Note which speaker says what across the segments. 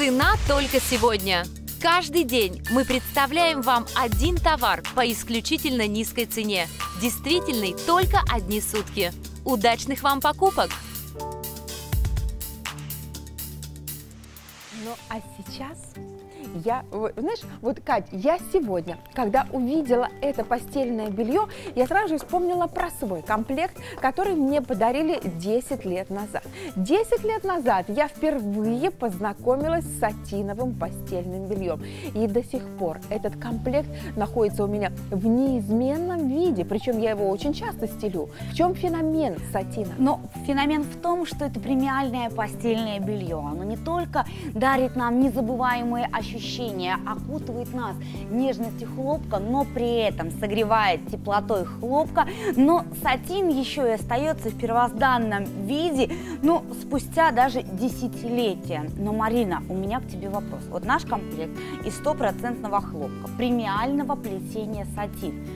Speaker 1: Цена только сегодня. Каждый день мы представляем вам один товар по исключительно низкой цене. Действительный только одни сутки. Удачных вам покупок!
Speaker 2: Ну а сейчас я, знаешь, вот, Кать, я сегодня, когда увидела это постельное белье, я сразу же вспомнила про свой комплект, который мне подарили 10 лет назад. 10 лет назад я впервые познакомилась с сатиновым постельным бельем. И до сих пор этот комплект находится у меня в неизменном виде, причем я его очень часто стелю. В чем феномен сатина?
Speaker 3: Но феномен в том, что это премиальное постельное белье. Оно не только дарит нам незабываемые ощущения, окутывает нас нежностью хлопка, но при этом согревает теплотой хлопка, но сатин еще и остается в первозданном виде, ну, спустя даже десятилетия. Но, Марина, у меня к тебе вопрос. Вот наш комплект из стопроцентного хлопка, премиального плетения сатин.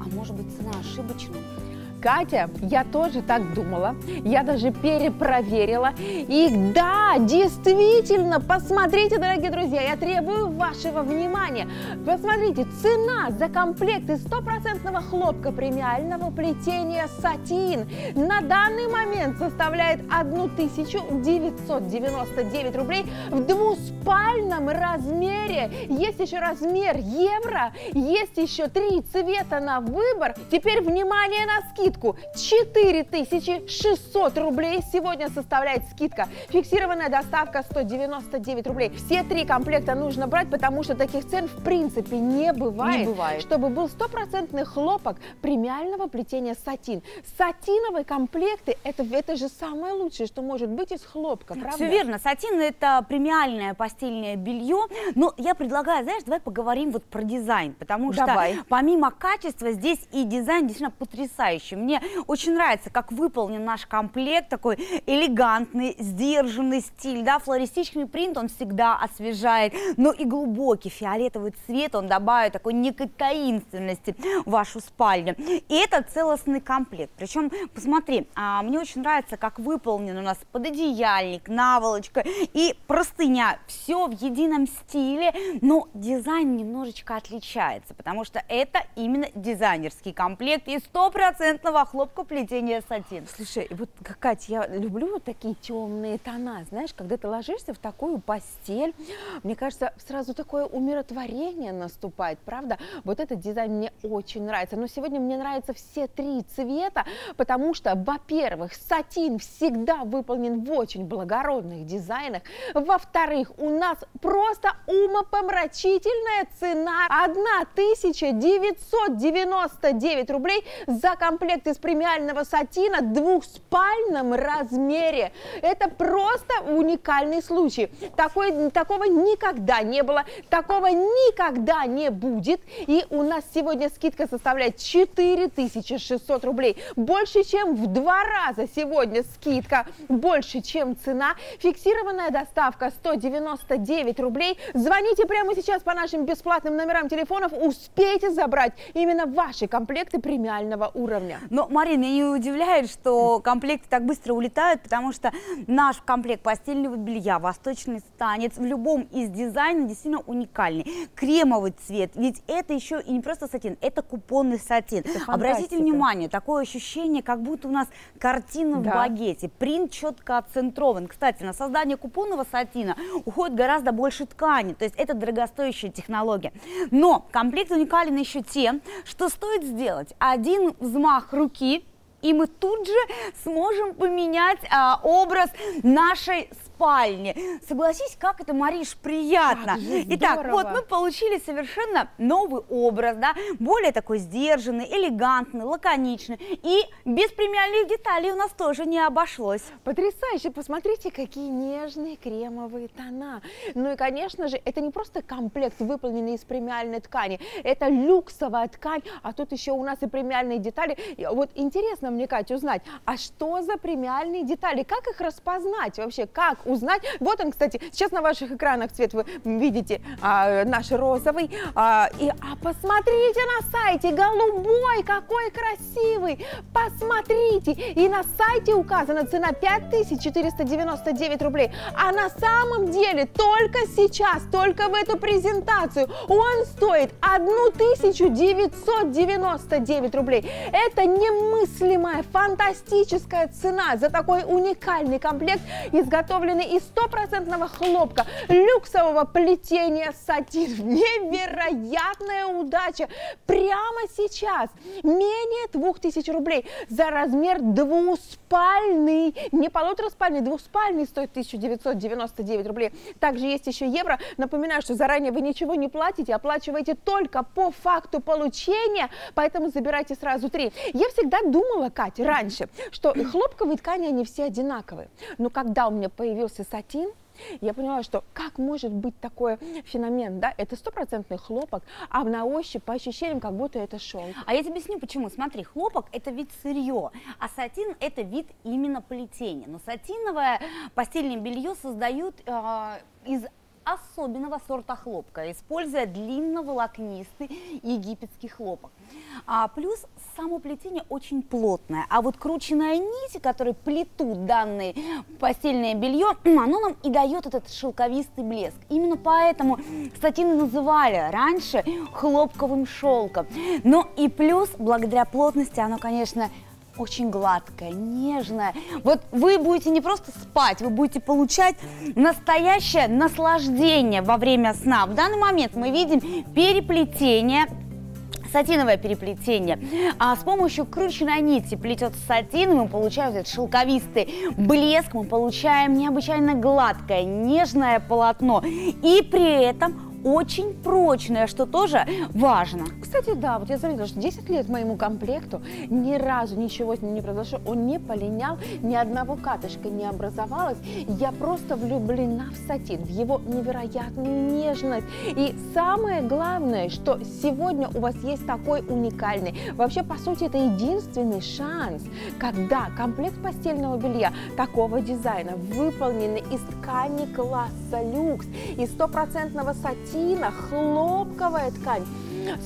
Speaker 3: А может быть цена ошибочная?
Speaker 2: Катя, я тоже так думала, я даже перепроверила. И да, действительно, посмотрите, дорогие друзья, я требую вашего внимания. Посмотрите, цена за комплект из стопроцентного хлопка премиального плетения сатин на данный момент составляет 1999 рублей в двуспальном размере. Есть еще размер евро, есть еще три цвета на выбор. Теперь внимание на скидку скидку 4600 рублей. Сегодня составляет скидка. Фиксированная доставка 199 рублей. Все три комплекта нужно брать, потому что таких цен в принципе не бывает.
Speaker 3: Не бывает.
Speaker 2: Чтобы был стопроцентный хлопок премиального плетения сатин. Сатиновые комплекты это, это же самое лучшее, что может быть из хлопка, правда?
Speaker 3: Все верно. Сатин это премиальное постельное белье. Но я предлагаю, знаешь, давай поговорим вот про дизайн, потому
Speaker 2: давай.
Speaker 3: что помимо качества здесь и дизайн действительно потрясающий. Мне очень нравится, как выполнен наш комплект, такой элегантный, сдержанный стиль, да, флористичный принт он всегда освежает, но и глубокий фиолетовый цвет он добавит такой некой таинственности в вашу спальню. И это целостный комплект. Причем, посмотри, а, мне очень нравится, как выполнен у нас пододеяльник, наволочка и простыня. Все в едином стиле, но дизайн немножечко отличается, потому что это именно дизайнерский комплект и стопроцентного красного хлопка плетения сатин.
Speaker 2: Слушай, вот, Катя, я люблю вот такие темные тона, знаешь, когда ты ложишься в такую постель, мне кажется, сразу такое умиротворение наступает, правда? Вот этот дизайн мне очень нравится, но сегодня мне нравятся все три цвета, потому что, во-первых, сатин всегда выполнен в очень благородных дизайнах, во-вторых, у нас просто умопомрачительная цена 1999 рублей за комплект комплект из премиального сатина в двухспальном размере. Это просто уникальный случай. Такой, такого никогда не было, такого никогда не будет. И у нас сегодня скидка составляет 4600 рублей. Больше, чем в два раза сегодня скидка, больше, чем цена. Фиксированная доставка 199 рублей. Звоните прямо сейчас по нашим бесплатным номерам телефонов, успейте забрать именно ваши комплекты премиального уровня.
Speaker 3: Но, Марина, меня не удивляет, что комплекты так быстро улетают, потому что наш комплект постельного белья, восточный станец, в любом из дизайнов действительно уникальный. Кремовый цвет, ведь это еще и не просто сатин, это купонный сатин. Обратите внимание, такое ощущение, как будто у нас картина да. в багете. Принт четко отцентрован. Кстати, на создание купонного сатина уходит гораздо больше ткани, то есть это дорогостоящая технология. Но комплект уникален еще тем, что стоит сделать один взмах руки, и мы тут же сможем поменять а, образ нашей спальне. Согласись, как это, Мариш, приятно. Итак, вот мы получили совершенно новый образ, да, более такой сдержанный, элегантный, лаконичный. И без премиальных деталей у нас тоже не обошлось.
Speaker 2: Потрясающе, посмотрите, какие нежные кремовые тона. Ну и, конечно же, это не просто комплект, выполненный из премиальной ткани, это люксовая ткань, а тут еще у нас и премиальные детали. Вот интересно мне, Катя, узнать, а что за премиальные детали, как их распознать вообще, как узнать. Вот он, кстати, сейчас на ваших экранах цвет вы видите а, наш розовый. А, и, а посмотрите на сайте, голубой, какой красивый. Посмотрите. И на сайте указана цена 5499 рублей. А на самом деле только сейчас, только в эту презентацию он стоит 1999 рублей. Это немыслимая, фантастическая цена за такой уникальный комплект, изготовленный из стопроцентного хлопка, люксового плетения сатин. Невероятная удача! Прямо сейчас менее 2000 рублей за размер двуспальный, не полутораспальный, двуспальный стоит 1999 рублей. Также есть еще евро. Напоминаю, что заранее вы ничего не платите, оплачиваете только по факту получения, поэтому забирайте сразу три. Я всегда думала, Катя, раньше, что хлопковые ткани, они все одинаковые. Но когда у меня появился сатин, я поняла, что как может быть такой феномен, да, это стопроцентный хлопок, а на ощупь, по ощущениям, как будто это шелк.
Speaker 3: А я тебе объясню, почему. Смотри, хлопок – это вид сырье, а сатин – это вид именно плетения. Но сатиновое постельное белье создают э, из особенного сорта хлопка, используя длинноволокнистый египетский хлопок. А, плюс само плетение очень плотное, а вот крученная нить, которой плетут данное постельное белье, оно нам и дает этот шелковистый блеск. Именно поэтому статины называли раньше хлопковым шелком. Но и плюс, благодаря плотности, оно, конечно, очень гладкая, нежная. Вот вы будете не просто спать, вы будете получать настоящее наслаждение во время сна. В данный момент мы видим переплетение сатиновое переплетение. А с помощью крученной нити плетется сатин, мы получаем этот шелковистый блеск, мы получаем необычайно гладкое, нежное полотно. И при этом очень прочная, что тоже важно.
Speaker 2: Кстати, да, вот я заметила, что 10 лет моему комплекту ни разу ничего с ним не произошло, он не полинял, ни одного катышка не образовалось. Я просто влюблена в сатин, в его невероятную нежность. И самое главное, что сегодня у вас есть такой уникальный, вообще, по сути, это единственный шанс, когда комплект постельного белья такого дизайна, выполненный из ткани класса люкс, из стопроцентного сатина, пластина, хлопковая ткань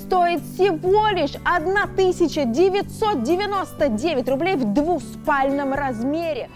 Speaker 2: стоит всего лишь 1999 рублей в двуспальном размере.